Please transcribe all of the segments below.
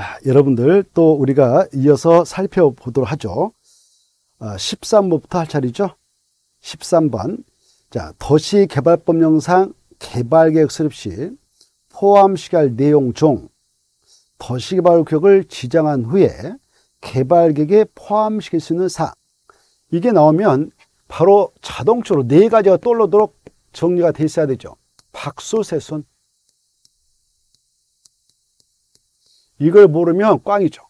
자, 여러분들 또 우리가 이어서 살펴보도록 하죠. 13번부터 아, 할 차례죠. 13번. 자, 도시개발법령상 개발계획 수립 시 포함시켜야 할 내용 중 도시개발구역을 지정한 후에 개발계획에 포함시킬 수 있는 사항. 이게 나오면 바로 자동적으로 네 가지가 떠오르도록 정리가 돼 있어야 되죠. 박수세순. 이걸 모르면 꽝이죠.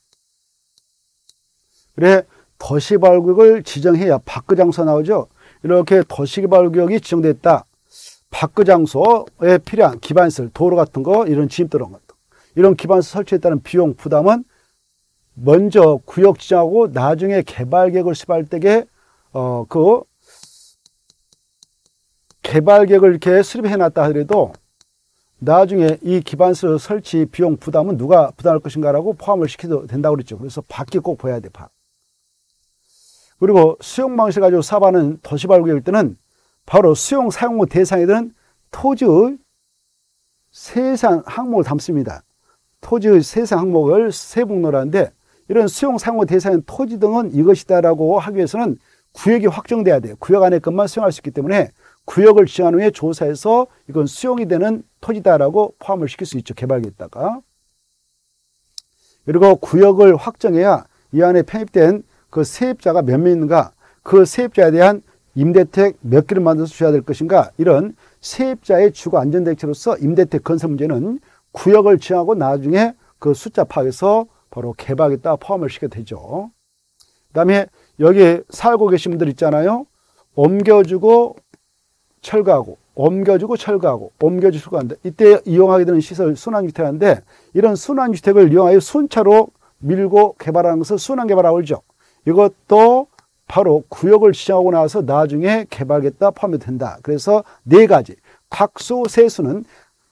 그래 도시개발구역을 지정해야 박그장소 나오죠. 이렇게 도시개발구역이 지정됐다. 박그장소에 필요한 기반시설, 도로 같은 거, 이런 진입도로 같은 거. 이런 기반시설 설치에 따른 비용 부담은 먼저 구역 지정하고 나중에 개발 계획을 수립할 때에 어, 그 개발 계획을 이렇게 수립해 놨다 하더라도 나중에 이 기반시설 설치 비용 부담은 누가 부담할 것인가라고 포함을 시켜도 된다고 그랬죠. 그래서 밖에 꼭 봐야 돼, 박. 그리고 수용 방식을 가지고 사업하는 도시발구역일 때는 바로 수용 사용무 대상이 되는 토지의 세상 항목을 담습니다. 토지의 세상 항목을 세목로라는데 이런 수용 사용무 대상인 토지 등은 이것이다라고 하기 위해서는 구역이 확정돼야 돼요. 구역 안에 것만 수용할 수 있기 때문에 구역을 지정한 후에 조사해서 이건 수용이 되는 토지다라고 포함을 시킬 수 있죠. 개발계에다가. 그리고 구역을 확정해야 이 안에 편입된 그 세입자가 몇 명 있는가 그 세입자에 대한 임대택 몇 개를 만들어서 줘야 될 것인가 이런 세입자의 주거 안전 대책으로서 임대택 건설 문제는 구역을 지정하고 나중에 그 숫자 파악해서 바로 개발에다 포함을 시켜야 되죠. 그 다음에 여기 살고 계신 분들 있잖아요. 옮겨주고 철거하고 옮겨주고 철거하고 옮겨주고 철거한다. 이때 이용하게 되는 시설 순환주택인데 이런 순환주택을 이용하여 순차로 밀고 개발하는 것을 순환개발하고 그러죠. 이것도 바로 구역을 지정하고 나서 나중에 개발하겠다 포함이 된다. 그래서 네 가지. 박수, 세수는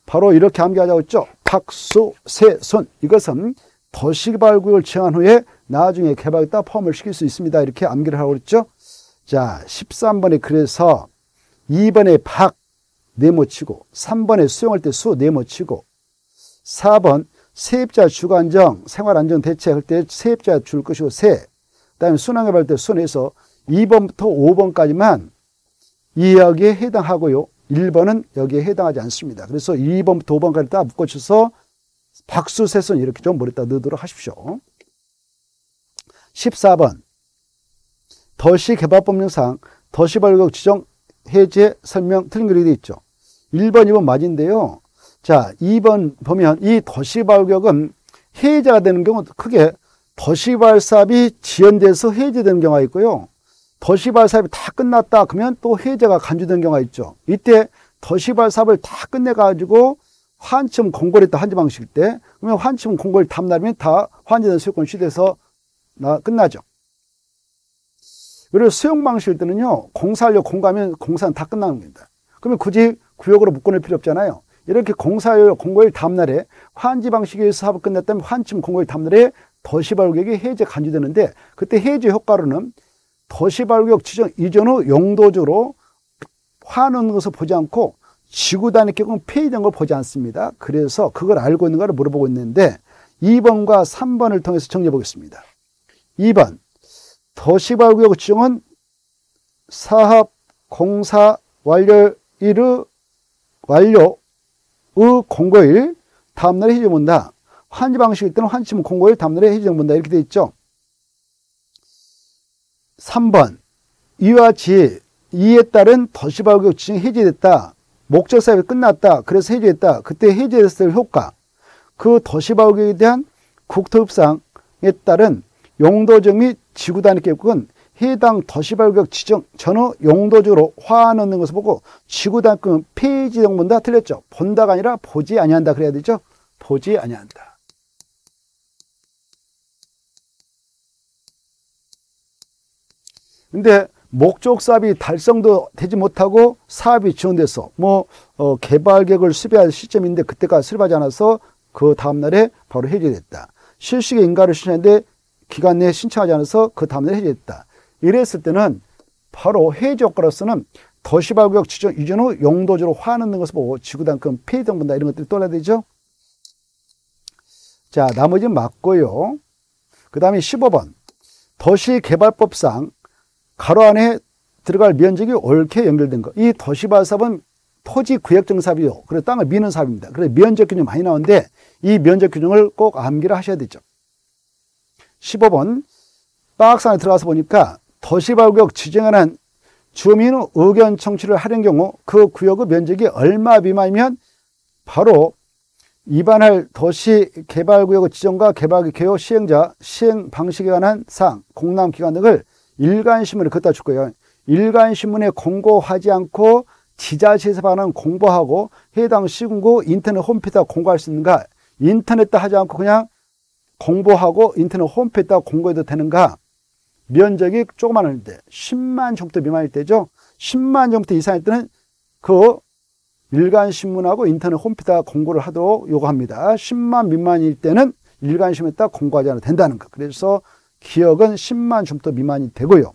바로 이렇게 암기하자고 했죠. 박수, 세손. 이것은 도시개발구역을 지정한 후에 나중에 개발하겠다 포함을 시킬 수 있습니다. 이렇게 암기를 하고 그랬죠. 자, 13번에 그래서 2번에 박 네모치고 3번에 수용할 때 수 네모치고 4번 세입자 주관정 생활안전 대책 할 때 세입자 줄 것이고 세 그다음에 순환개발 때 순에서 2번부터 5번까지만 이 이야기에 해당하고요. 1번은 여기에 해당하지 않습니다. 그래서 2번부터 5번까지 다 묶어줘서 박수세선 이렇게 좀 머리다 넣도록 하십시오. 14번 도시개발법령상 도시발격 지정 해제 설명 틀린 글이 있죠. 1번, 2번 맞은데요. 자, 2번 보면 이 도시발격은 해제가 되는 경우 크게 도시발 사업이 지연돼서 해제되는 경우가 있고요. 도시발 사업이 다 끝났다 그러면 또 해제가 간주되는 경우가 있죠. 이때 도시발 사업을 다 끝내가지고 환층 공고를 했다 환지 방식일 때 그러면 환층 공고를 탐나면 다 환지된 수요권 시대에서 나 끝나죠. 그리고 수용 방식일 때는요 공사하려 공가면 공사는 다 끝나는 겁니다. 그러면 굳이 구역으로 묶어낼 필요 없잖아요. 이렇게 공사하려 공고일 다음날에 환지 방식의 사업을 끝냈다면 환층 공고일 다음날에 도시발구역이 해제 간주되는데 그때 해제 효과로는 도시발구역 지정 이전 후 용도적으로 화는 것을 보지 않고 지구 단위 계획은 폐기된 걸 보지 않습니다. 그래서 그걸 알고 있는가를 물어보고 있는데 2번과 3번을 통해서 정리해 보겠습니다. 2번 도시발구역 지정은 사업 공사 완료일의 완료의 공고일 다음날에 해제문다. 환지 방식일 때는 환치문 공고일 담날에 해지정본다 이렇게 되어 있죠. 3번 이와 같이 이에 따른 도시발격 지정이 해제됐다. 목적 사업이 끝났다. 그래서 해제됐다. 그때 해제됐을 효과 그 도시발격에 대한 국토협상에 따른 용도적 및 지구단위 계획은 해당 도시발격 지정 전후 용도적으로 화넣는 것을 보고 지구단위 폐지 정 본다 틀렸죠. 본다가 아니라 보지 아니한다 그래야 되죠. 보지 아니한다. 근데 목적 사업이 달성도 되지 못하고 사업이 지연돼서 뭐 어, 개발 계획을 수립할 시점인데 그때가 수립하지 않아서 그 다음날에 바로 해제됐다. 실시계 인가를 신청했는데 기간 내에 신청하지 않아서 그 다음날에 해제됐다. 이랬을 때는 바로 해제 효과로서는 도시발구역 지정 이전 후 용도적으로 화넣는 것을 보고 지구단권 폐지등본다 이런 것들이 떠나야 되죠. 자, 나머지는 맞고요. 그 다음에 15번. 도시개발법상 가로 안에 들어갈 면적이 옳게 연결된 거. 이 도시발사업은 토지 구역정 사업이요. 그래서 땅을 미는 사업입니다. 그래서 면적 규정 많이 나오는데 이 면적 규정을 꼭 암기를 하셔야 되죠. 15번. 박스 안에 들어가서 보니까 도시발구역 지정하는 주민 의견 청취를 하는 경우 그 구역의 면적이 얼마 미만이면 바로 위반할 도시개발구역의 지정과 개발 개요 시행자, 시행 방식에 관한 사항, 공람기관 등을 일간신문에 걷다 줄 거예요. 일간신문에 공고하지 않고 지자체에서 반은 공보하고 해당 시군구 인터넷 홈페이지에 공고할 수 있는가? 인터넷도 하지 않고 그냥 공보하고 인터넷 홈페이지에 공고해도 되는가? 면적이 조그마할 때, 10만 정도 미만일 때죠. 10만 정도 이상일 때는 그 일간신문하고 인터넷 홈페이지에 공고를 하도록 요구합니다. 10만 미만일 때는 일간신문에다 공고하지 않아도 된다는 것. 그래서 기억은 10만 정도 미만이 되고요.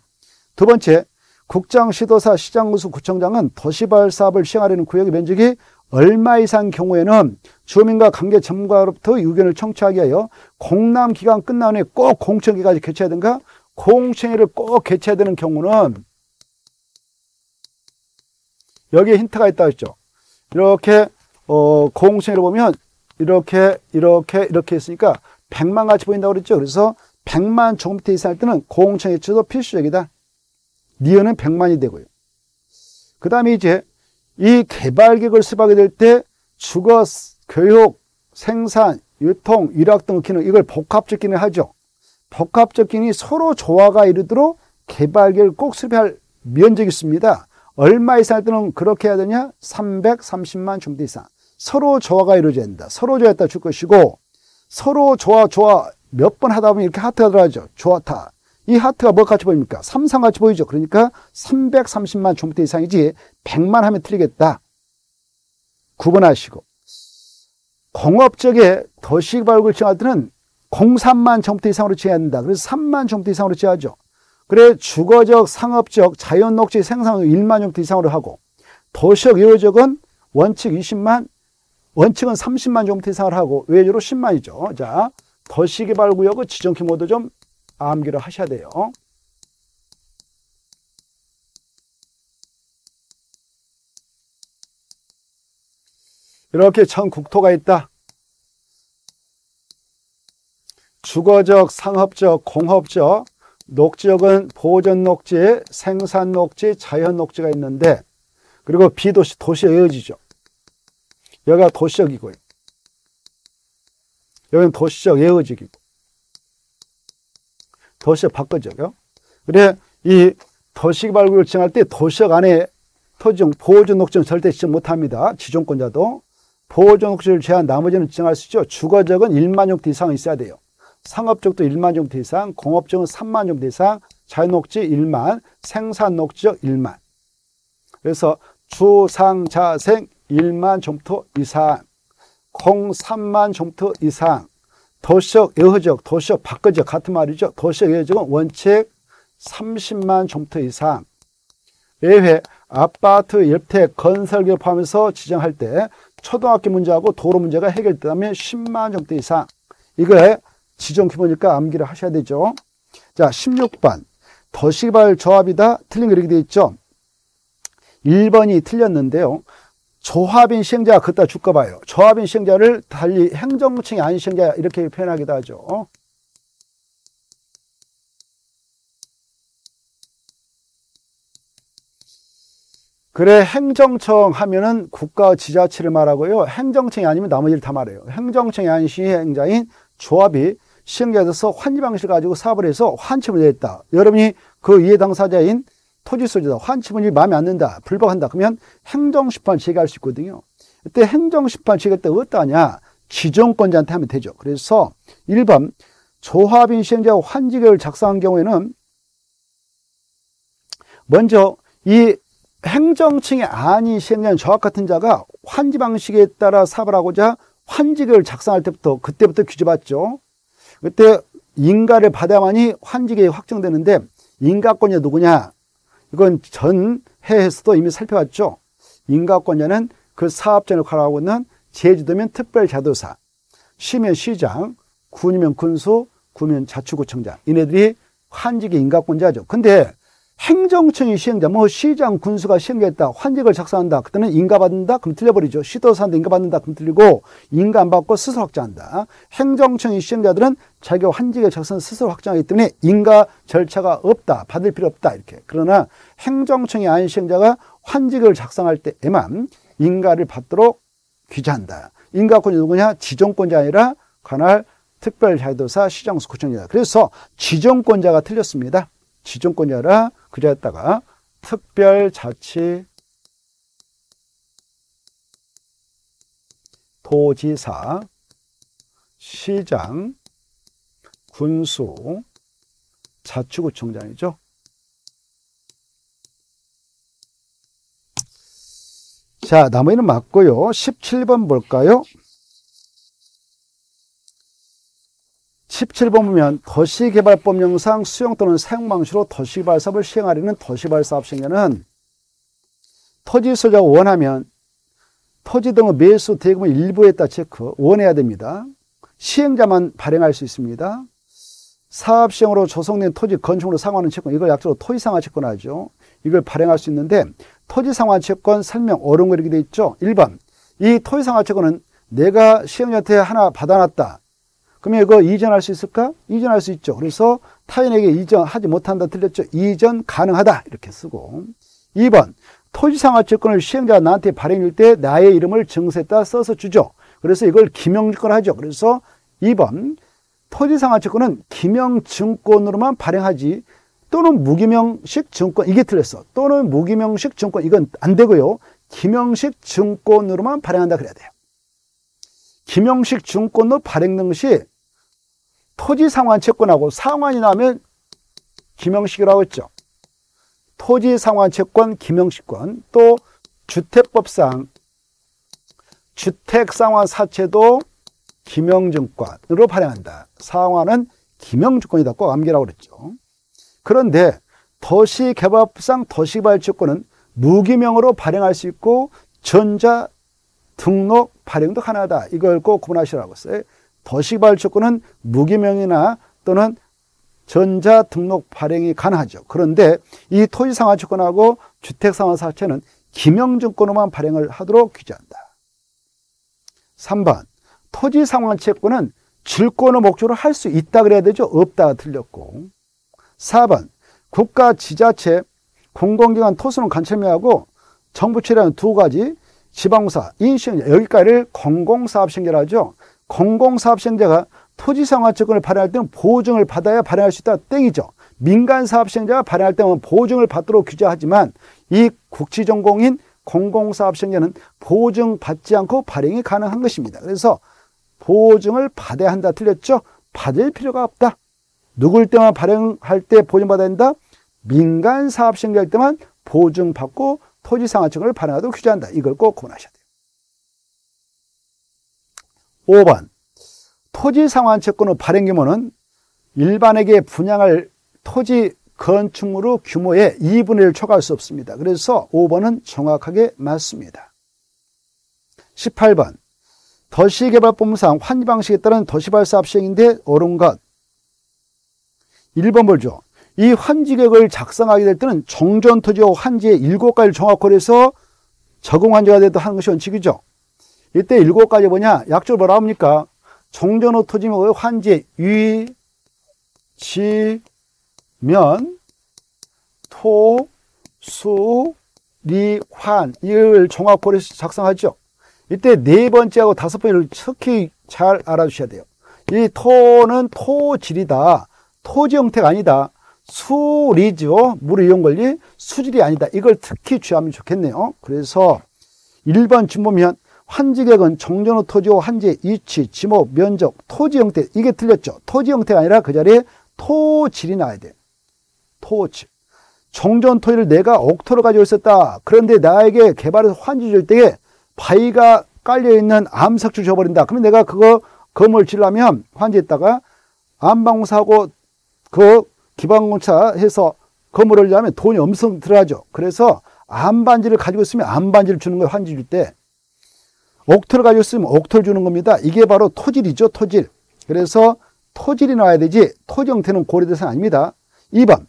두 번째, 국장 시도사 시장군수 구청장은 도시발 사업을 시행하려는 구역의 면적이 얼마 이상 경우에는 주민과 관계 전문가로부터 의견을 청취하기 위하여 공람 기간 끝난 후에 꼭 공청회까지 되는가? 공청회를 꼭 개최해야 되는 경우는 여기에 힌트가 있다 했죠. 이렇게 어, 공청회를 보면 이렇게 이렇게 이렇게 했으니까 100만 같이 보인다고 그랬죠. 그래서 100만 조금대 이상 할 때는 공청회 주도 필수적이다. 니은은 100만이 되고요. 그 다음에 이제 이 개발계획을 수립하게 될 때 주거, 교육, 생산, 유통, 일학 등 기능 이걸 복합적 기능을 하죠. 복합적 기능이 서로 조화가 이르도록 개발계획을 꼭 수립할 면적이 있습니다. 얼마 이상 할 때는 그렇게 해야 되냐? 330만 중대 이상. 서로 조화가 이루어져야 된다. 서로 조화했다 줄 것이고 서로 조화 조화 몇 번 하다 보면 이렇게 하트가 들어가죠. 조화타. 이 하트가 뭐 같이 보입니까? 삼상 같이 보이죠. 그러니까 330만 종대 이상이지 100만 하면 틀리겠다. 구분하시고 공업적에 도시발굴 지정할 때는 03만 정대 이상으로 지어야 된다. 그래서 3만 정대 이상으로 지어야죠. 그래 주거적, 상업적, 자연 녹지 생산 1만 정대 이상으로 하고 도시적, 외적은 원칙 20만, 원칙은 30만 정도 이상을 하고 외적으로 10만이죠. 자, 도시개발구역의 지정키 모두 좀 암기를 하셔야 돼요. 이렇게 전 국토가 있다. 주거적, 상업적, 공업적, 녹지역은 보전 녹지, 생산 녹지, 자연 녹지가 있는데 그리고 비도시, 도시에 이어지죠. 여기가 도시적이고요. 여기는 도시적 예어지기고 도시적 바꿔줘요. 그래 이 도시발굴을 지정할 때 도시적 안에 토지정 보호전 녹지는 절대 지정 못합니다. 지정권자도 보호전 녹지를 제한 나머지는 지정할 수 있죠. 주거적은 1만 정도 이상 있어야 돼요. 상업적도 1만 정도 이상, 공업적은 3만 정도 이상, 자연녹지 1만, 생산녹지적 1만. 그래서 주상자생 1만 정도 이상, 공 3만 정도 이상, 도시적 여허적, 도시적 바꿔적 같은 말이죠. 도시적 여허적은 원칙 30만 종터 이상 외회 아파트 옆택 건설기를 포함해서 지정할 때 초등학교 문제하고 도로 문제가 해결되다면 10만 정도 이상 이거에 지정 규모니까 암기를 하셔야 되죠. 자 16번 도시개발 조합이다 틀린 거 이렇게 되어 있죠. 1번이 틀렸는데요. 조합인 시행자가 그따 줄까 봐요. 조합인 시행자를 달리 행정층이 아닌 시행자 이렇게 표현하기도 하죠. 그래 행정청 하면은 국가 지자체를 말하고요. 행정청이 아니면 나머지를 다 말해요. 행정청이 아닌 시행자인 조합이 시행자에 서 환지 방식을 가지고 사업을 해서 환치을 냈다. 여러분이 그 이해 당사자인 토지 소지다. 환치문이 마음에 안 든다. 불복한다. 그러면 행정심판 제기할 수 있거든요. 이때 행정심판 제기할 때 어떠하냐? 지정권자한테 하면 되죠. 그래서 1번 조합인 시행자가 환지계를 작성한 경우에는 먼저 이 행정층의 아닌 시행자인 저와 같은 자가 환지 방식에 따라 사업을 하고자 환지계를 작성할 때부터 그때부터 규제받죠. 그때 인가를 받아야만이 환지계획 확정되는데 인가권이 누구냐? 이건 전 해에서도 이미 살펴봤죠. 인가권자는 그 사업자를 관할하고 있는 제주도면 특별자도사, 시면 시장, 군이면 군수, 구면 자치구청장. 이네들이 환직의 인가권자죠. 근데 행정청이 시행자, 뭐 시장, 군수가 시행자했다. 환직을 작성한다. 그때는 인가받는다? 그럼 틀려버리죠. 시도사한테 인가받는다? 그럼 틀리고 인가 안 받고 스스로 확정한다. 행정청이 시행자들은 자기가 환직의 작성 스스로 확정하기 때문에 인가 절차가 없다. 받을 필요 없다. 이렇게. 그러나 행정청이 아닌 시행자가 환직을 작성할 때에만 인가를 받도록 규제한다. 인가권이 누구냐? 지정권자 아니라 관할 특별자도사 시장수 구청장. 그래서 지정권자가 틀렸습니다. 지정권자라 그자였다가 특별자치 도지사 시장 군수 자치구청장이죠. 자, 나머지는 맞고요. 17번 볼까요? 17번 보면 도시개발법령상 수용 또는 사용 방식으로 도시개발 사업을 시행하려는 도시개발 사업 시행자는 토지 소유자가 원하면 토지 등의 매수 대금을 일부에 따 체크 원해야 됩니다. 시행자만 발행할 수 있습니다. 사업 시행으로 조성된 토지 건축으로 상환하는 채권 이걸 약자로 토지 상환 채권 하죠. 이걸 발행할 수 있는데 토지 상환 채권 설명 어려운 이렇게 돼 있죠. 1번 이 토지 상환 채권은 내가 시행자한테 하나 받아놨다. 그러면 이거 이전할 수 있을까? 이전할 수 있죠. 그래서 타인에게 이전하지 못한다 틀렸죠. 이전 가능하다 이렇게 쓰고 2번 토지상환채권을 시행자가 나한테 발행할 때 나의 이름을 증서에다 써서 주죠. 그래서 이걸 기명증권 하죠. 그래서 2번 토지상환채권은 기명증권으로만 발행하지 또는 무기명식 증권 이게 틀렸어. 또는 무기명식 증권 이건 안 되고요. 기명식 증권으로만 발행한다 그래야 돼요. 기명식 증권으로 발행된 것이 토지 상환 채권하고 상환이 나면 김영식이라고 했죠. 토지 상환 채권, 김영식권, 또 주택법상 주택 상환 사채도 김영증권으로 발행한다. 상환은 김영증권이다. 꼭 암기라고 그랬죠. 그런데 도시개발법상 도시개발채권은 무기명으로 발행할 수 있고 전자 등록 발행도 가능하다. 이걸 꼭 구분하시라고 했어요. 도시개발채권은 무기명이나 또는 전자 등록 발행이 가능하죠. 그런데 이 토지상환채권하고 주택상환사채는 기명증권으로만 발행을 하도록 규제한다. 3번 토지상환채권은 질권의 목적으로 할 수 있다 그래야 되죠. 없다가 틀렸고 4번 국가 지자체 공공기관 토수는 간첩매하고 정부 처리하는 두 가지 지방사 인시행자 여기까지를 공공사업시행자라 하죠. 공공사업시행자가 토지상환채권을 발행할 때는 보증을 받아야 발행할 수 있다 땡이죠. 민간사업시행자가 발행할 때는 보증을 받도록 규제하지만 이 국지전공인 공공사업시행자는 보증받지 않고 발행이 가능한 것입니다. 그래서 보증을 받아야 한다 틀렸죠? 받을 필요가 없다. 누굴 때만 발행할 때 보증받아야 된다? 민간사업시행자일 때만 보증받고 토지상환채권을 발행하도록 규제한다. 이걸 꼭 구분하셔야 돼요. 5번 토지 상환 채권의 발행 규모는 일반에게 분양할 토지 건축물의 규모의 2분의 1 초과할 수 없습니다. 그래서 5번은 정확하게 맞습니다. 18번 도시개발법상 환지 방식에 따른 도시발사업 시행인데 옳은 것 1번 보죠. 이 환지계획을 작성하게 될 때는 정전토지와 환지의 7가지를 종합고려 해서 적응환지가 되도 하는 것이 원칙이죠. 이때 일곱 가지 뭐냐? 약조를 뭐라 합니까? 종전호 토지의 환지, 위, 지, 면, 토, 수, 리, 환. 이걸 해서 작성하죠. 이때 네 번째하고 다섯 번째를 특히 잘 알아주셔야 돼요. 이 토는 토질이다. 토지 형태가 아니다. 수리죠. 물의 이용 권리. 수질이 아니다. 이걸 특히 주의하면 좋겠네요. 그래서 1번 준 보면 환지객은 정전후 토지와 환지의 위치, 지목, 면적, 토지 형태 이게 틀렸죠. 토지 형태가 아니라 그 자리에 토질이 나와야 돼. 토질. 정전 토지를 내가 옥토로 가지고 있었다. 그런데 나에게 개발해서 환지 줄 때에 바위가 깔려있는 암석줄 줘버린다. 그러면 내가 그거 건물 지려면 환지했다가 암방사고 그 기반공사 해서 건물을 하려면 돈이 엄청 들어가죠. 그래서 암반지를 가지고 있으면 암반지를 주는 거예요. 환지 줄 때. 옥토를 가지고 있으면 옥토를 주는 겁니다. 이게 바로 토질이죠. 토질. 그래서 토질이 나와야 되지 토지 형태는 고려 대상 아닙니다. 2번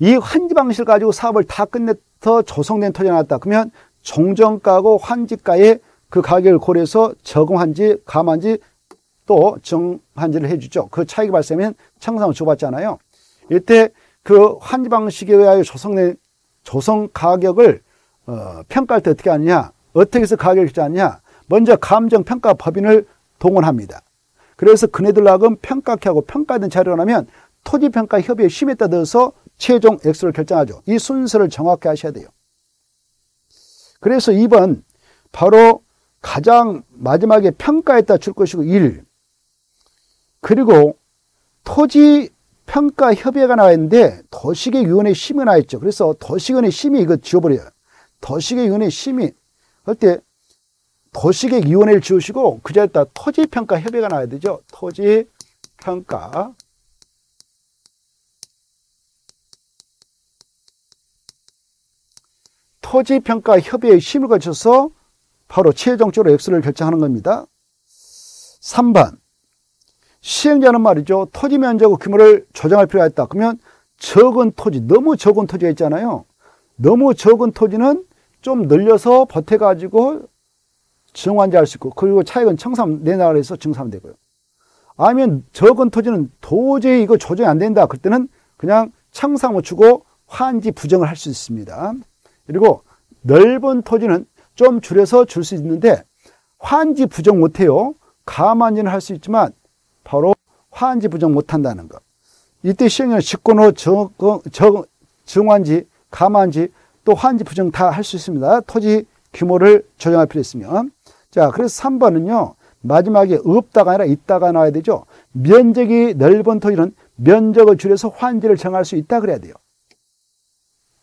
이 환지 방식을 가지고 사업을 다 끝내서 조성된 토지가 나왔다. 그러면 종전가고 환지가의 그 가격을 고려해서 저금한지 감한지 또 정한지를 해주죠. 그 차이가 발생하면 청상을 줘봤잖아요. 이때 그 환지 방식에 의하여 조성된 조성 가격을 어, 평가할 때 어떻게 하느냐 어떻게 해서 가격을 결정하느냐 먼저 감정평가 법인을 동원합니다. 그래서 그네들로 하금 평가케 하고 평가된 자료가 나면 토지평가 협의회 심에 따라서 최종 액수를 결정하죠. 이 순서를 정확히 하셔야 돼요. 그래서 2번 바로 가장 마지막에 평가에다 줄 것이고 1 그리고 토지 평가 협의회가 나와 있는데 도시계위원회 심의 나와 있죠. 그래서 도시계위원회 심의 이거 지워버려요. 도시계위원회 심의 할때 도시계위원회를 지우시고 그 자리에다 토지평가 협의회가 나와야 되죠. 토지평가 토지평가 협의회 심을 거쳐서 바로 최종적으로 액수를 결정하는 겁니다. 3번 시행자는 말이죠. 토지 면적 규모를 조정할 필요가 있다. 그러면 적은 토지, 너무 적은 토지가 있잖아요. 너무 적은 토지는 좀 늘려서 버텨가지고 정환제 할 수 있고 그리고 차익은 청산 내나라에서 증산하면 되고요. 아니면 적은 토지는 도저히 이거 조정이 안 된다. 그때는 그냥 청산 못 주고 환지 부정을 할 수 있습니다. 그리고 넓은 토지는 좀 줄여서 줄 수 있는데 환지 부정 못해요. 가만지는 할 수 있지만 바로 환지 부정 못한다는 것. 이때 시행령 직권호 정, 정, 정환지, 가만지 또 환지 부정 다 할 수 있습니다. 토지 규모를 조정할 필요 있으면. 자, 그래서 3번은요. 마지막에 없다가 아니라 있다가 나와야 되죠. 면적이 넓은 토지는 면적을 줄여서 환지를 정할 수 있다 그래야 돼요.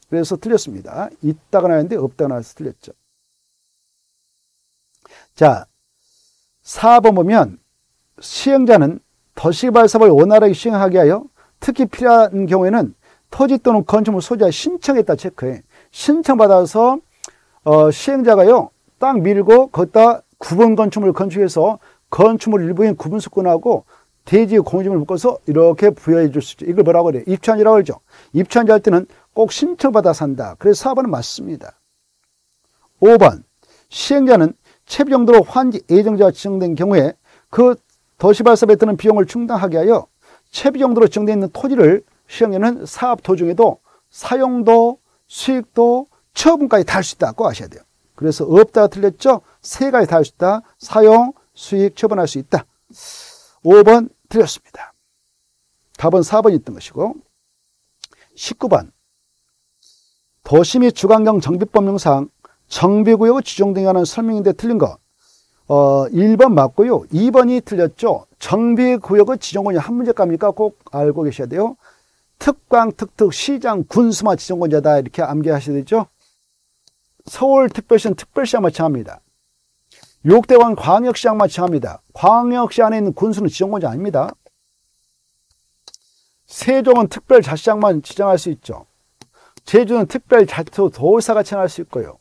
그래서 틀렸습니다. 있다가 나왔는데 없다가 나와서 틀렸죠. 자, 4번 보면 시행자는 도시개발 사업을 원활하게 시행하게 하여 특히 필요한 경우에는 토지 또는 건축물 소지자 신청했다 체크해. 신청받아서 어, 시행자가요 땅 밀고 거기다 구분 건축물을 건축해서 건축물 일부인 구분수권하고 대지 공유점을 묶어서 이렇게 부여해 줄 수 있죠. 이걸 뭐라고 그래요? 입주한이라고 그러죠. 입주한지 할 때는 꼭 신청받아 산다. 그래서 4번은 맞습니다. 5번 시행자는 채비 정도로 환지 예정자가 지정된 경우에 그 도시발사업에 드는 비용을 충당하게 하여 채비 정도로 지정되어 있는 토지를 시행자는 사업 도중에도 사용도, 수익도, 처분까지 다 할 수 있다고 하셔야 돼요. 그래서 없다가 틀렸죠? 세 가지 다 할 수 있다. 사용, 수익, 처분할 수 있다. 5번 틀렸습니다. 답은 4번 있던 것이고 19번 도시 및 주관경 정비법령상 정비구역의 지정 등에 관한 설명인데 틀린 거 어, 1번 맞고요. 2번이 틀렸죠. 정비구역의 지정권이 한 문제값입니까? 꼭 알고 계셔야 돼요. 특광, 특특, 시장, 군수마 지정권자다 이렇게 암기하셔야 되죠. 서울특별시는 특별시와 마찬가지입니다. 욕대관 광역시장 마찬가지입니다. 광역시 안에 있는 군수는 지정권자 아닙니다. 세종은 특별자치장만 지정할 수 있죠. 제주는 특별자치 도의사가 지정할 수 있고요.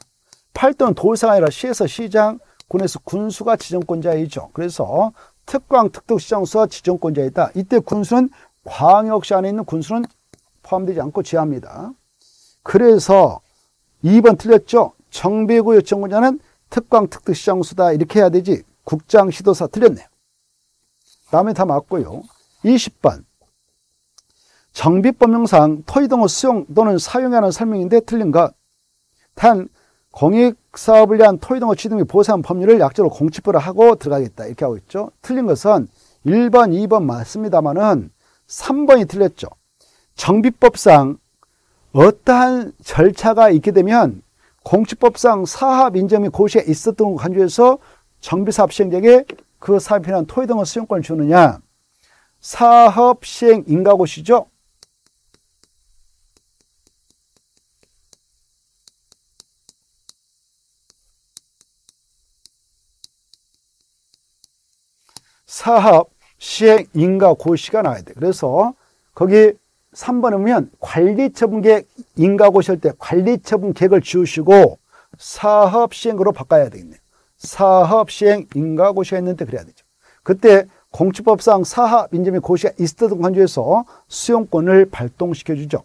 팔도는 도의사가 아니라 시에서 시장, 군에서 군수가 지정권자이죠. 그래서 특광, 특특시장수가 지정권자이다. 이때 군수는 광역시 안에 있는 군수는 포함되지 않고 지합니다. 그래서 2번 틀렸죠. 정비구 요청권자는 특광 특특시장수다 이렇게 해야 되지 국장 시도사 틀렸네요. 다음에 다 맞고요. 20번 정비법령상 토지등의 수용 또는 사용하는 설명인데 틀린 것. 단 공익사업을 위한 토지등의 취득 및 보상 법률을 약적으로 공치부를 하고 들어가겠다 이렇게 하고 있죠. 틀린 것은 1번, 2번 맞습니다만은 3번이 틀렸죠. 정비법상 어떠한 절차가 있게 되면 공치법상 사합 인정 및 고시에 있었던 간주해서 정비사업 시행자에게 그 사업에 필요한 토지 등의 수용권을 주느냐 사업 시행 인가고시죠. 사업 시행 인가 고시가 나와야 돼. 그래서 거기 3번에 보면 관리처분 계획 인가 고시 할 때 관리처분 계획을 지우시고 사업 시행으로 바꿔야 되겠네요. 사업 시행 인가 고시가 있는데 그래야 되죠. 그때 공치법상 사하 민재 및 고시가 있었던 관주에서 수용권을 발동시켜 주죠.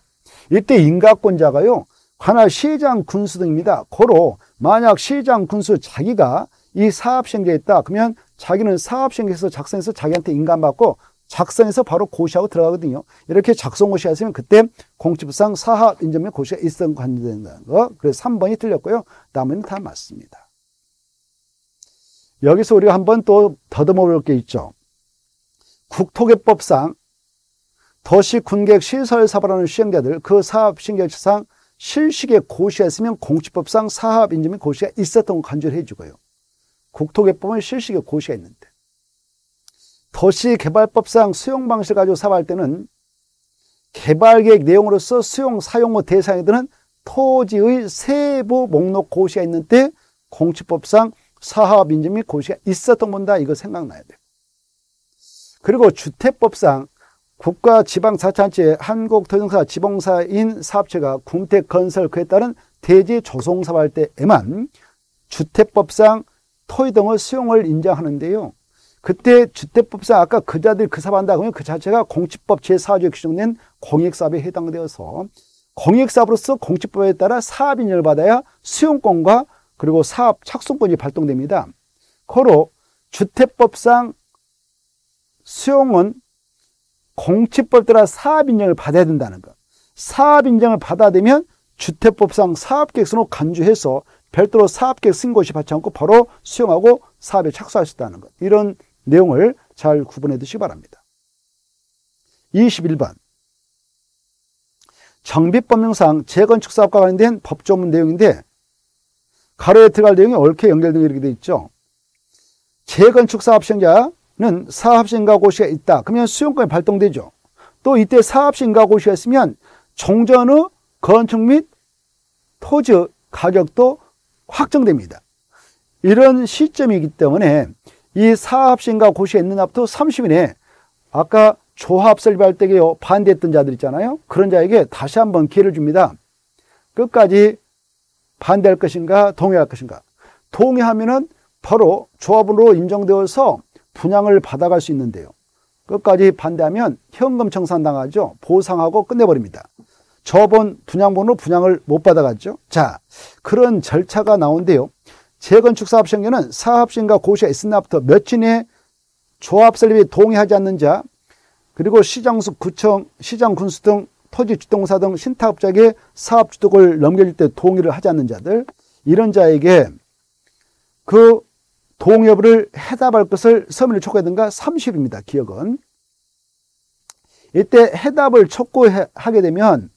이때 인가권자가요. 관할 시장 군수 등입니다. 고로 만약 시장 군수 자기가 이 사업시행자에 있다. 그러면 자기는 사업시행에서 작성해서 자기한테 인감받고 작성해서 바로 고시하고 들어가거든요. 이렇게 작성 고시 하시면 그때 공치법상 사합 인정면 고시가 있었던 관계된다는 거. 그래서 3번이 틀렸고요. 나머지는 다 맞습니다. 여기서 우리가 한번 또 더듬어 볼 게 있죠. 국토개법상 도시 군객 시설 사업하는 시행자들 그 사업 시행자상 실시에 고시했으면 공치법상 사업 인증 및 고시가 있었던 간주를 해주고요. 국토개법은 실시에 고시가 있는데 도시개발법상 수용 방식을 가지고 사업할 때는 개발계획 내용으로서 수용 사용호 대상이 드는 토지의 세부 목록 고시가 있는 때 공치법상 사업 인증 및 고시가 있었던 건다 이거 생각나야 돼요. 그리고 주택법상 국가 지방자치단체 한국토지공사 지봉사인 사업체가 궁택 건설 그에 따른 대지 조성 사업할 때에만 주택법상 토지 등의 수용을 인정하는데요. 그때 주택법상 아까 그 자들이 그 사업한다 그러면 그 자체가 공치법 제4조에 규정된 공익사업에 해당되어서 공익사업으로서 공치법에 따라 사업 인정을 받아야 수용권과 그리고 사업 착수권이 발동됩니다. 거로 주택법상 수용은 공치법 따라 사업 인정을 받아야 된다는 것. 사업 인정을 받아야 되면 주택법상 사업계획서로 간주해서 별도로 사업계획 쓴 것이 받지 않고 바로 수용하고 사업에 있다는 것. 이런 내용을 잘 구분해 두시기 바랍니다. 21번 정비법령상 재건축 사업과 관련된 법조문 내용인데 가로에 들어갈 내용이 옳게 연결되어 이렇게 되어 있죠. 재건축 사업 시행자는 사업 시행가 고시가 있다. 그러면 수용권이 발동되죠. 또 이때 사업 시행가 고시가 있으면 종전의 건축 및 토지 가격도 확정됩니다. 이런 시점이기 때문에 이 사업신가 고시에 있는 앞부터 30일 에 아까 조합 설립할 때 반대했던 자들 있잖아요. 그런 자에게 다시 한번 기회를 줍니다. 끝까지 반대할 것인가 동의할 것인가. 동의하면은 바로 조합으로 인정되어서 분양을 받아갈 수 있는데요. 끝까지 반대하면 현금 청산당하죠. 보상하고 끝내버립니다. 저번 분양번호 분양을 못 받아갔죠. 자, 그런 절차가 나온대요. 재건축 사업 시행료는 사업시행과 고시가 있으나부터 며칠 내에 조합 설립에 동의하지 않는 자 그리고 시장수 구청, 시장 군수 등 토지 주동사 등 신탁업자에게 사업 주도를 넘겨줄 때 동의를 하지 않는 자들 이런 자에게 그 동의 여부를 해답할 것을 서면을 촉구하든가 30입니다. 기억은. 이때 해답을 촉구하게 되면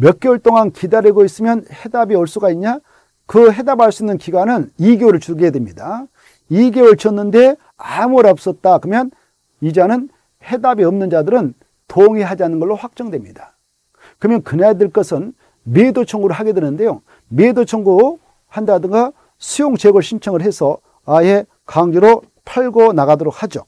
몇 개월 동안 기다리고 있으면 해답이 올 수가 있냐? 그 해답할 수 있는 기간은 2개월을 주게 됩니다. 2개월 쳤는데 아무 말 없었다. 그러면 이자는 해답이 없는 자들은 동의하지 않는 걸로 확정됩니다. 그러면 그네들 것은 매도 청구를 하게 되는데요. 매도 청구 한다든가 수용 재고 신청을 해서 아예 강제로 팔고 나가도록 하죠.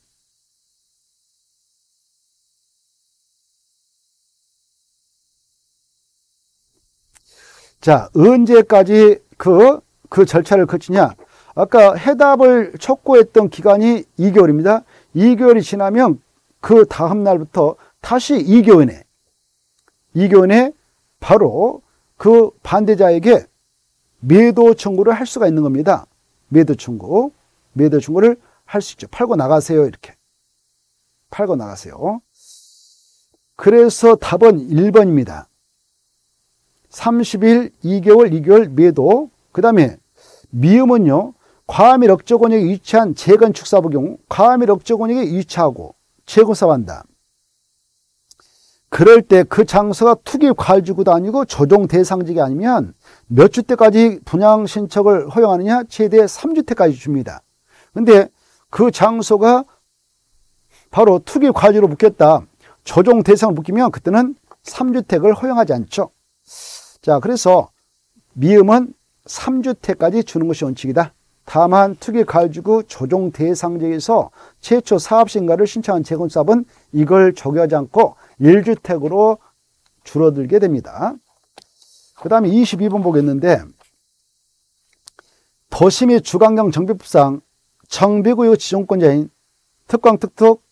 자, 언제까지 그, 그 절차를 거치냐? 아까 해답을 촉구했던 기간이 2개월입니다. 2개월이 지나면 그 다음 날부터 다시 2개월 내, 2개월 내 바로 그 반대자에게 매도 청구를 할 수가 있는 겁니다. 매도 청구. 매도 청구를 할 수 있죠. 팔고 나가세요. 이렇게. 팔고 나가세요. 그래서 답은 1번입니다. 30일, 2개월, 2개월 매도. 그 다음에 미음은요. 과밀 억조 권역에 위치한 재건축 사업의 경우 과밀 억조 권역에 위치하고 재건사업한다. 그럴 때 그 장소가 투기 과주구도 아니고 조정 대상지가 아니면 몇 주택까지 분양 신청을 허용하느냐? 최대 3주택까지 줍니다. 근데 그 장소가 바로 투기 과주로 묶였다. 조정 대상을 묶이면 그때는 3주택을 허용하지 않죠. 자, 그래서 미음은 3주택까지 주는 것이 원칙이다. 다만 투기 가지고 조정 대상지에서 최초 사업신가를 신청한 재건사업은 이걸 적용하지 않고 1주택으로 줄어들게 됩니다. 그 다음에 22번 보겠는데 도시 및 주관경 정비법상 정비구역 지정권자인 특광특특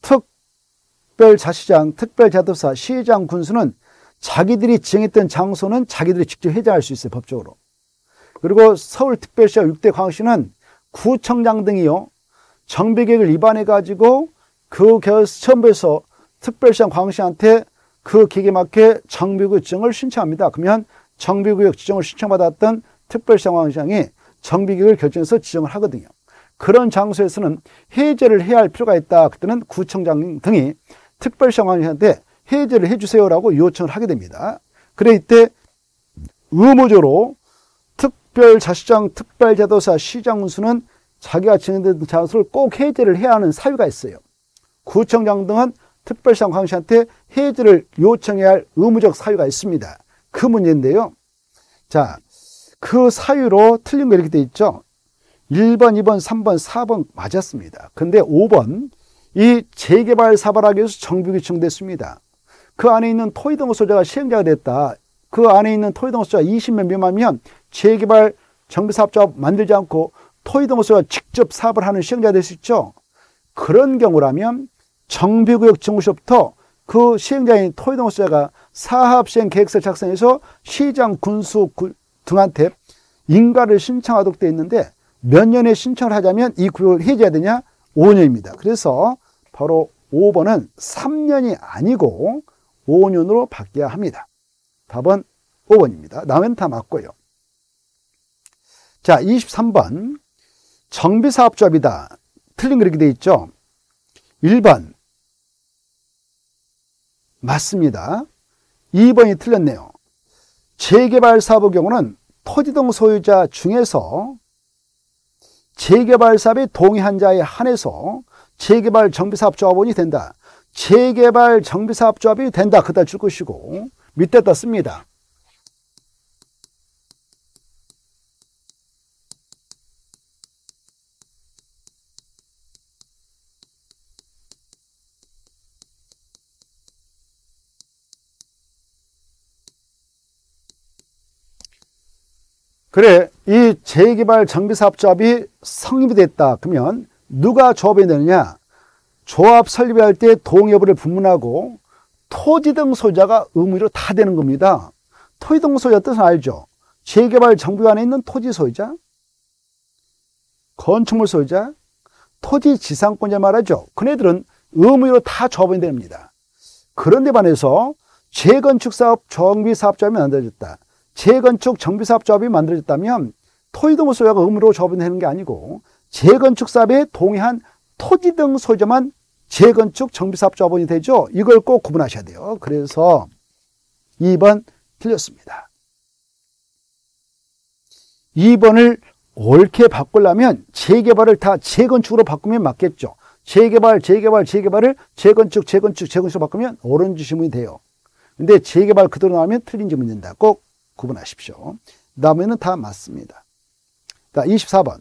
특별자시장, 특별자도사, 시장, 군수는 자기들이 지정했던 장소는 자기들이 직접 해제할 수 있어요, 법적으로. 그리고 서울특별시와 6대 광역시는 구청장 등이요, 정비계획을 위반해가지고 그 시험부에서 특별시장 광역시한테 그 기계 맞게 정비구역 지정을 신청합니다. 그러면 정비구역 지정을 신청받았던 특별시장 광역시장이 정비계획을 결정해서 지정을 하거든요. 그런 장소에서는 해제를 해야 할 필요가 있다. 그때는 구청장 등이 특별시장 광역시한테 해제를 해주세요라고 요청을 하게 됩니다. 그래 이때 의무적으로 특별자시장, 특별자도사, 시장군수는 자기가 진행된 장소를 꼭 해제를 해야 하는 사유가 있어요. 구청장 등은 특별시장 광시한테 해제를 요청해야 할 의무적 사유가 있습니다. 그 문제인데요. 자, 그 사유로 틀린 거 이렇게 돼 있죠. 1번, 2번, 3번, 4번 맞았습니다. 근데 5번, 이 재개발 사발하기 위해서 정비이 청됐습니다. 그 안에 있는 토이동 소재가 시행자가 됐다. 그 안에 있는 토이동 소재가 20명 미만이면 재개발 정비사업자 만들지 않고 토이동 소재가 직접 사업을 하는 시행자가 될 수 있죠. 그런 경우라면 정비구역 정부시부터 그 시행자인 토이동 소재가 사업 시행 계획서 작성해서 시장 군수 등한테 인가를 신청하도록 되어 있는데 몇 년에 신청을 하자면 이 구역을 해제해야 되냐? 5년입니다. 그래서 바로 5번은 3년이 아니고 5년으로 바뀌어야 합니다. 답은 5번입니다. 나머지는 다 맞고요. 자, 23번. 정비사업조합이다. 틀린 그렇게 되어 있죠. 1번. 맞습니다. 2번이 틀렸네요. 재개발 사업의 경우는 토지동 소유자 중에서 재개발 사업에 동의한 자에 한해서 재개발 정비사업조합원이 된다. 재개발 정비사업조합이 된다. 그다 줄 것이고 밑에다 씁니다. 그래 이 재개발 정비사업조합이 성립이 됐다 그러면 누가 조합이 되느냐 조합 설립할 때 동의 여부를 분문하고 토지 등 소유자가 의무로 다 되는 겁니다. 토지 등 소유자 뜻은 알죠? 재개발 정비 안에 있는 토지 소유자 건축물 소유자 토지 지상권자 말하죠? 그네들은 의무로 다 조합이 됩니다. 그런데 반해서 재건축 사업 정비 사업자이 만들어졌다. 재건축 정비 사업 조합이 만들어졌다면 토지 등 소유가 의무로 조합이 되는 게 아니고 재건축 사업에 동의한 토지 등 소유자만 재건축 정비사업조합원이 되죠. 이걸 꼭 구분하셔야 돼요. 그래서 2번 틀렸습니다. 2번을 옳게 바꾸려면 재개발을 다 재건축으로 바꾸면 맞겠죠. 재개발, 재개발, 재개발을 재건축, 재건축, 재건축으로 바꾸면 옳은 지문이 돼요. 근데 재개발 그대로 나오면 틀린 지문이 된다. 꼭 구분하십시오. 다음에는 다 맞습니다. 자, 24번.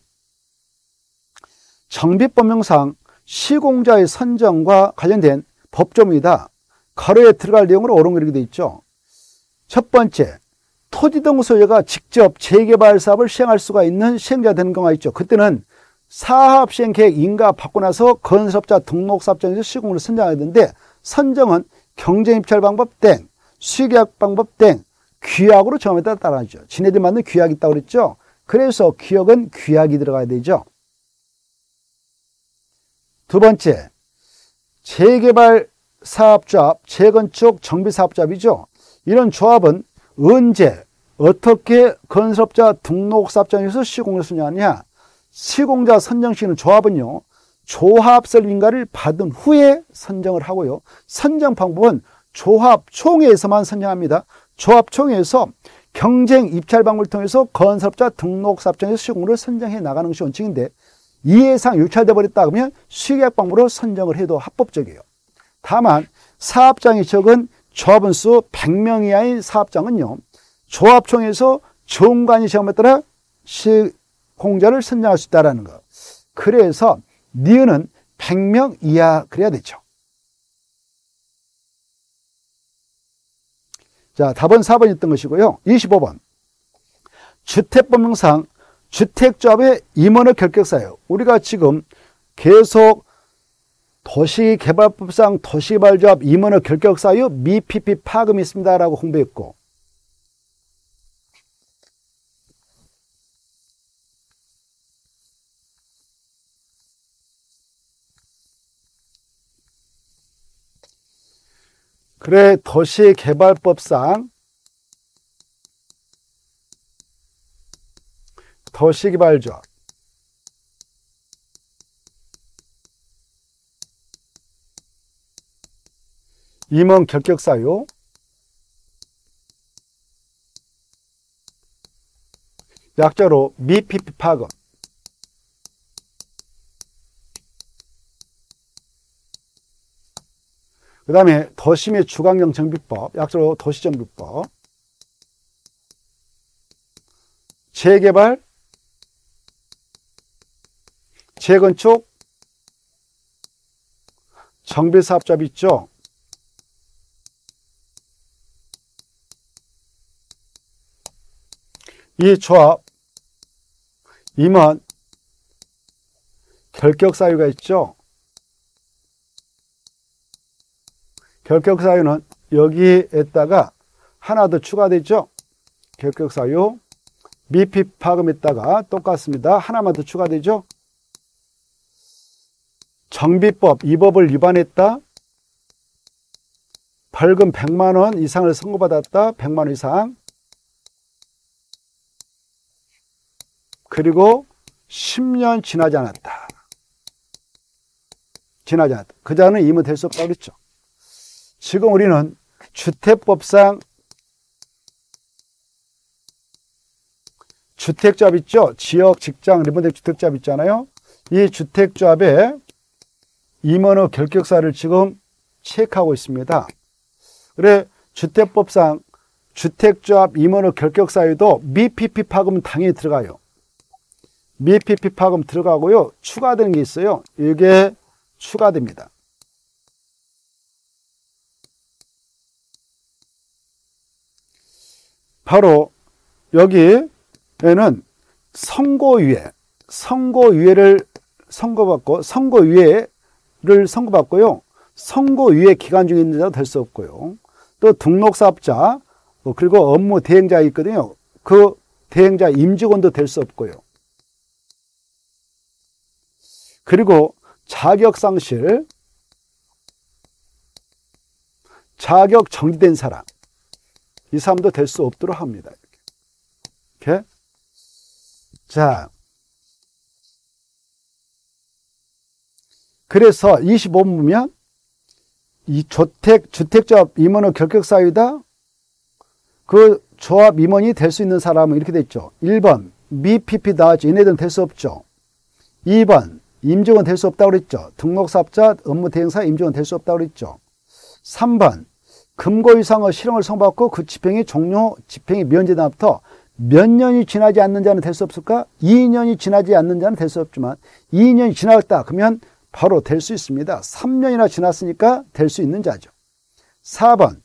정비법령상 시공자의 선정과 관련된 법조문이다. 가로에 들어갈 내용으로 옳은 이렇게 되어 있죠. 첫 번째, 토지 등 소유가 직접 재개발 사업을 시행할 수가 있는 시행자 되는 경우가 있죠. 그때는 사업 시행 계획 인가 받고 나서 건설업자 등록 사업장에서 시공을 선정하야 되는데 선정은 경쟁 입찰 방법 땡, 수익계약 방법 땡, 귀약으로 정함에 따라 따라하죠. 지네들 만든 귀약이 있다고 그랬죠. 그래서 귀역은 귀약이 들어가야 되죠. 두 번째, 재개발 사업조합, 재건축 정비사업조합이죠. 이런 조합은 언제, 어떻게 건설업자 등록사업장에서 시공을 선정하냐. 시공자 선정시키는 조합은요. 조합설 인가를 받은 후에 선정을 하고요. 선정 방법은 조합총회에서만 선정합니다. 조합총회에서 경쟁 입찰 방법을 통해서 건설업자 등록 사업장에서 시공을 선정해 나가는 것이 원칙인데 이해상 유찰돼 버렸다 그러면 수계약 방법으로 선정을 해도 합법적이에요. 다만 사업장이 적은 조합원 수 100명 이하의 사업장은요. 조합총회에서 정관이 정함에 따라 시공자를 선정할 수 있다는 것. 그래서 니은은 100명 이하 그래야 되죠. 자, 답은 4번이었던 것이고요. 25번. 주택법령상 주택조합의 임원의 결격사예요. 우리가 지금 계속 도시개발법상 도시개발조합 임원의 결격 사유 미PP 파금이 있습니다라고 홍보했고 그래 도시개발법상 도시개발조합 임원 결격 사유. 약자로 미피피 파급. 그 다음에 도심의 주관경 정비법 약자로 도시정비법. 재개발 재건축 정비사업잡 있죠 이 조합 임원 결격 사유가 있죠. 결격 사유는 여기에다가 하나 더 추가되죠. 결격 사유 미피 파금했다가 똑같습니다. 하나만 더 추가되죠. 정비법 이 법을 위반했다. 벌금 100만 원 이상을 선고받았다. 100만 원 이상. 그리고 10년 지나지 않았다. 지나지 않았다. 그 자는 임은 수 없다고 그랬죠. 지금 우리는 주택법상 주택조합 있죠? 지역, 직장, 리모델 주택조합 있잖아요. 이 주택조합에 임원의 결격사를 지금 체크하고 있습니다. 그래 주택법상 주택조합 임원의 결격사에도 미PP 파금은 당연히 들어가요. 미PP 파금 들어가고요. 추가되는 게 있어요. 이게 추가됩니다. 바로 여기에는 선고유예, 선고유예를 선고받고 선고유예 를 선고받고요. 선고유예 기간 중에 있는 자도 될 수 없고요. 또 등록사업자 그리고 업무 대행자 있거든요. 그 대행자 임직원도 될 수 없고요. 그리고 자격상실, 자격 정지된 사람, 이 사람도 될 수 없도록 합니다. 이렇게. 자, 그래서 25분 보면 이 주택, 주택조합 임원의 결격사유다. 그 조합 임원이 될 수 있는 사람은 이렇게 됐죠. 1번, 미PP다. 얘네들은 될 수 없죠. 2번, 임직원 될 수 없다고 그랬죠. 등록사업자 업무 대행사 임직원 될 수 없다고 그랬죠. 3번 금고 이상의 실형을 선받고 그 집행이 종료, 집행이 면제다부터 몇 년이 지나지 않는 자는 될 수 없을까? 2년이 지나지 않는 자는 될 수 없지만 2년이 지나갔다 그러면 바로 될 수 있습니다. 3년이나 지났으니까 될 수 있는 자죠. 4번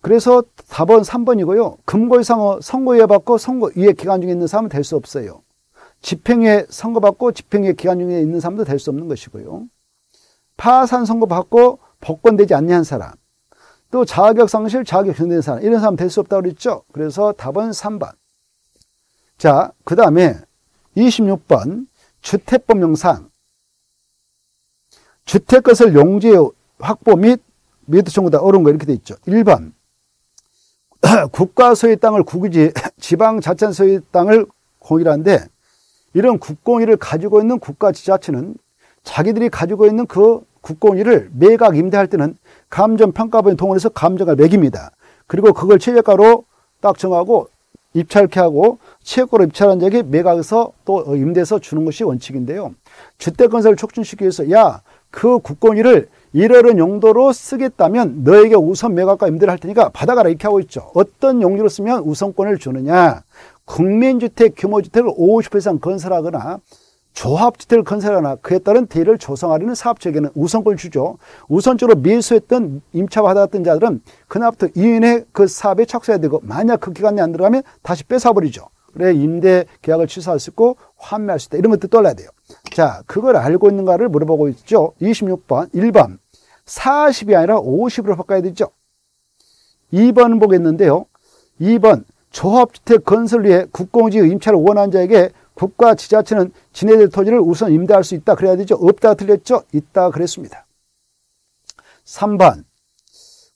그래서 4번 3번이고요. 금고 이상의 선고유예 받고 선고유예 기간 중에 있는 사람은 될 수 없어요. 집행유예 선고받고 집행유예 기간 중에 있는 사람도 될 수 없는 것이고요. 파산 선고받고 복권되지 않는 사람, 또 자격 상실, 자격 변된 사람, 이런 사람 될 수 없다고 그랬죠. 그래서 답은 3번. 자, 그 다음에 26번 주택법령상 주택 것을 용지 확보 및 미드 청구 다 어려운 거 이렇게 돼 있죠. 1번 국가 소유 땅을 국유지 지방 자치 소유 땅을 공유하는데 이런 국공유를 가지고 있는 국가 지자체는 자기들이 가지고 있는 그 국공유를 매각 임대할 때는 감정평가원에 동원해서 감정을 매깁니다. 그리고 그걸 최저가로 딱 정하고 입찰케 하고 최고로 입찰한 적이 매각해서 또 임대해서 주는 것이 원칙인데요. 주택건설을 촉진시키기 위해서 야 그 국공유를 이러한 용도로 쓰겠다면 너에게 우선 매각과 임대를 할 테니까 받아가라 이렇게 하고 있죠. 어떤 용도로 쓰면 우선권을 주느냐. 국민주택 규모주택을 50% 이상 건설하거나 조합주택을 건설하거나 그에 따른 대를 조성하려는 사업체에게는 우선권을 주죠. 우선적으로 밀수했던 임차받았던 자들은 그날부터 이인의 그 사업에 착수해야 되고 만약 그 기간이 안 들어가면 다시 뺏어버리죠. 그래 임대 계약을 취소할 수 있고 환매할 수 있다. 이런 것도 떠올라야 돼요. 자, 그걸 알고 있는가를 물어보고 있죠. 26번, 1번. 40이 아니라 50으로 바꿔야 되죠. 2번 보겠는데요. 2번. 조합주택 건설 위해 국공지의 임차를 원하는 자에게 국가 지자체는 지네들 토지를 우선 임대할 수 있다. 그래야 되죠. 없다 틀렸죠. 있다 그랬습니다. 3번.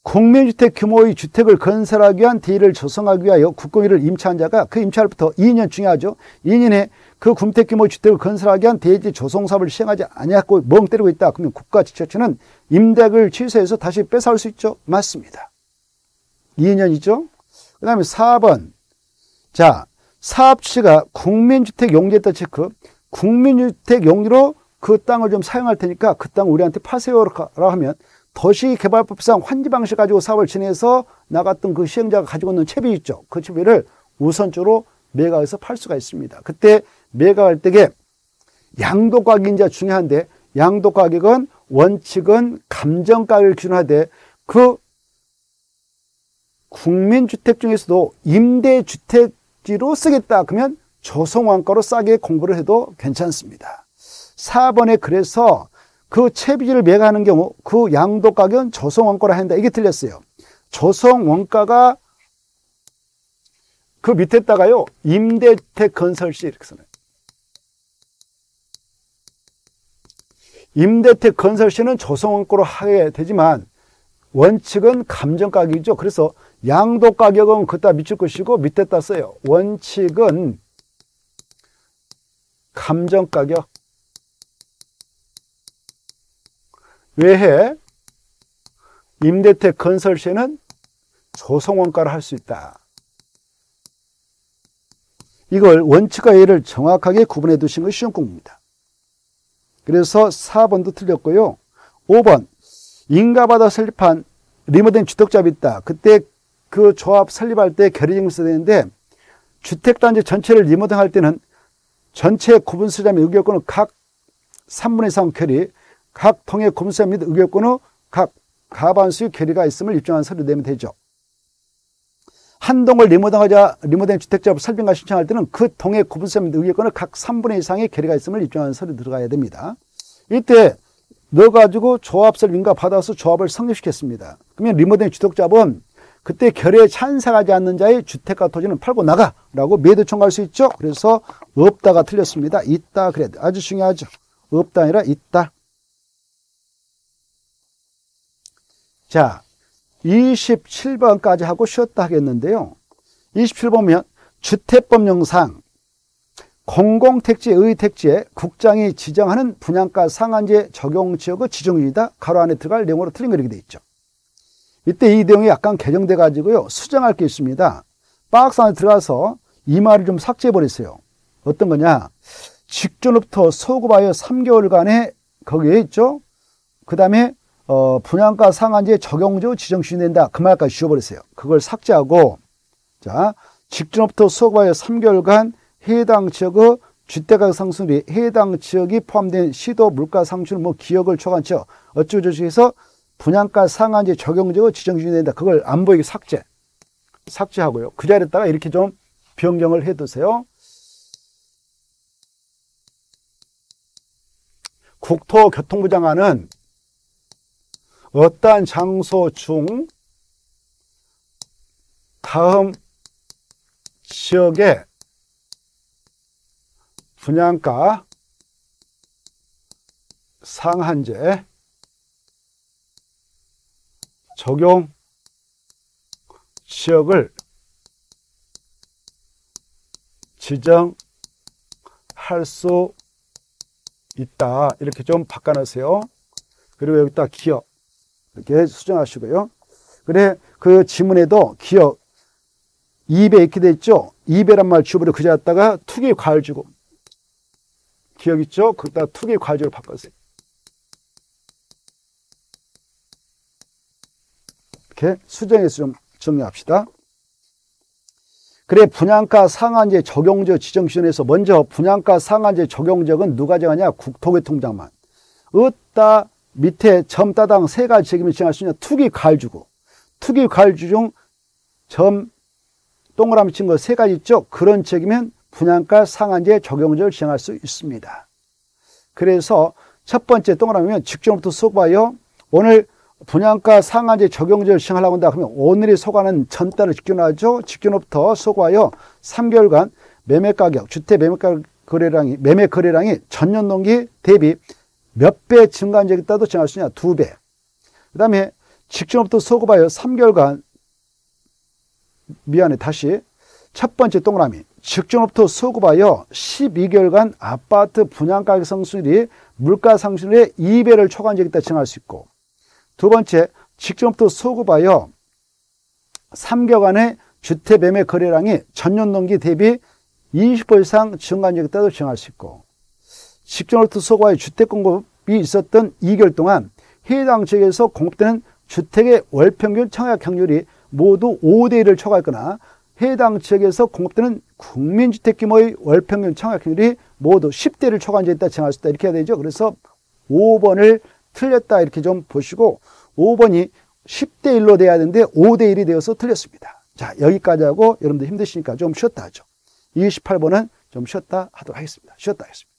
국민주택 규모의 주택을 건설하기 위한 대의를 조성하기 위하여 국공유를 임차한 자가 그 임차로부터 2년 중요하죠. 2년에 그 군택 규모 주택을 건설하기 위한 대지 조성 사업을 시행하지 아니하고 멍 때리고 있다. 그러면 국가 지자체는 임대를 취소해서 다시 뺏어올 수 있죠. 맞습니다. 2년이죠. 그 다음에 4번. 자, 사업주가 국민주택 용지했다 체크. 국민주택 용지로 그 땅을 좀 사용할 테니까 그 땅 우리한테 파세요라고 하면 도시개발법상 환지 방식 가지고 사업을 진행해서 나갔던 그 시행자가 가지고 있는 채비 있죠. 그 채비를 우선적으로 매각해서 팔 수가 있습니다. 그때 매각할 때에 양도 가격이 중요한데 양도 가격은 원칙은 감정 가격을 기준 하되 그 국민주택 중에서도 임대주택지로 쓰겠다 그러면 조성원가로 싸게 공부를 해도 괜찮습니다. 4번에 그래서 그 채비지를 매각하는 경우 그 양도 가격은 조성 원가로 한다. 이게 틀렸어요. 조성 원가가 그 밑에다가요. 임대택 건설시 이렇게 써요. 임대택 건설시는 조성원가로 하게 되지만 원칙은 감정가격이죠. 그래서 양도 가격은 그따 미칠 것이고 밑에다 써요. 원칙은 감정가격 외에 임대택 건설 시에는 조성원가를 할 수 있다. 이걸 원칙과 예를 정확하게 구분해 두신 것이 쉬운 공부입니다. 그래서 4번도 틀렸고요. 5번 인가받아 설립한 리모델 주택조합이 있다. 그때 그 조합 설립할 때 결의증을 써야 되는데 주택단지 전체를 리모델할 때는 전체 구분 수자의 의결권은 각 3분의 3 결의 각 통해 검사 및 의결권의 각 가반수의 결의가 있음을 입증한 서류 내면 되죠. 한 동을 리모델하자 리모델 주택자업 설빙과 신청할 때는 그 동의 구분세 및 의결권을 각 3분의 이상의 결의가 있음을 입증하는 서류 들어가야 됩니다. 이때 넣어가지고 조합설 인가 받아서 조합을 성립시켰습니다. 그러면 리모델 주택자업은 그때 결의에 찬성하지 않는 자의 주택과 토지는 팔고 나가 라고 매도 청구할 수 있죠. 그래서 없다가 틀렸습니다. 있다 그래야 돼. 아주 중요하죠. 없다 아니라 있다. 자, 27번까지 하고 쉬었다 하겠는데요. 27번면 주택법령상 공공택지의 택지에 국장이 지정하는 분양가 상한제 적용 지역의 지정일이다. 가로 안에 들어갈 내용으로 틀린 거 이렇게 돼 있죠. 이때 이 내용이 약간 개정돼 가지고요. 수정할 게 있습니다. 박스 안에 들어가서 이 말을 좀 삭제해 버렸어요. 어떤 거냐? 직전부터 소급하여 3개월간에 거기에 있죠. 그 다음에 어, 분양가 상한제 적용적 지정 시된다. 그 말까지 지워버렸어요. 그걸 삭제하고 자 직전부터 소급하여 3개월간 해당 지역의 주택가격 상승률이 해당 지역이 포함된 시도 물가 상승률 뭐 기억을 초과한 지역 어쩌고저쩌고 해서 분양가 상한제 적용적으로 지정 시된다. 그걸 안 보이게 삭제 삭제하고요. 그 자리에다가 이렇게 좀 변경을 해두세요. 국토교통부 장관은 어떠한 장소 중 다음 지역의 분양가 상한제 적용 지역을 지정할 수 있다. 이렇게 좀 바꿔놓으세요. 그리고 여기다 기업. 이렇게 수정하시고요. 그래 그 지문에도 기억 2배 이렇게 돼 있죠. 2배란 말 주어버려 그자다가 투기 과열 주고 기억 있죠? 거기다 투기 과열로 바꿨어요. 이렇게 수정해서 좀 정리합시다. 그래 분양가 상한제 적용적 지정 기준에서 먼저 분양가 상한제 적용적은 누가 정하냐 국토교통장만 어따 밑에 점 따당 세 가지 책임을 지정할 수 있는 투기 가주고 투기 가주 중 점 동그라미 친 거 세 가지 있죠. 그런 책이면 분양가 상한제 적용제를 시행할 수 있습니다. 그래서 첫 번째 동그라미면 직전부터 소구하여 오늘 분양가 상한제 적용제를 시행하려고 한다 그러면 오늘이 소가는 전달을 직전하죠. 직전부터 소구하여 3개월간 매매가격, 주택 매매가 거래량이, 매매 거래량이 전년 동기 대비 몇 배 증가한 적이 있다도 정할 수 있냐? 두 배. 그 다음에 직전부터 소급하여 3개월간 미안해 다시 첫 번째 동그라미 직전부터 소급하여 12개월간 아파트 분양가격 상승률이 물가 상승률의 2배를 초과한 적이 있다 정할 수 있고 두 번째 직전부터 소급하여 3개월간의 주택 매매 거래량이 전년 동기 대비 20% 이상 증가한 적이 있다도 정할 수 있고 직전부터 소급하여 주택 공급이 있었던 2개월 동안 해당 지역에서 공급되는 주택의 월평균 청약 확률이 모두 5대 1을 초과했거나 해당 지역에서 공급되는 국민주택 규모의 월평균 청약률이 모두 10대를 초과한 적이 있다 정할 수 있다 이렇게 해야 되죠. 그래서 5번을 틀렸다 이렇게 좀 보시고 5번이 10대 1로 돼야 되는데 5대 1이 되어서 틀렸습니다. 자 여기까지 하고 여러분들 힘드시니까 좀 쉬었다 하죠. 28번은 좀 쉬었다 하도록 하겠습니다. 쉬었다 하겠습니다.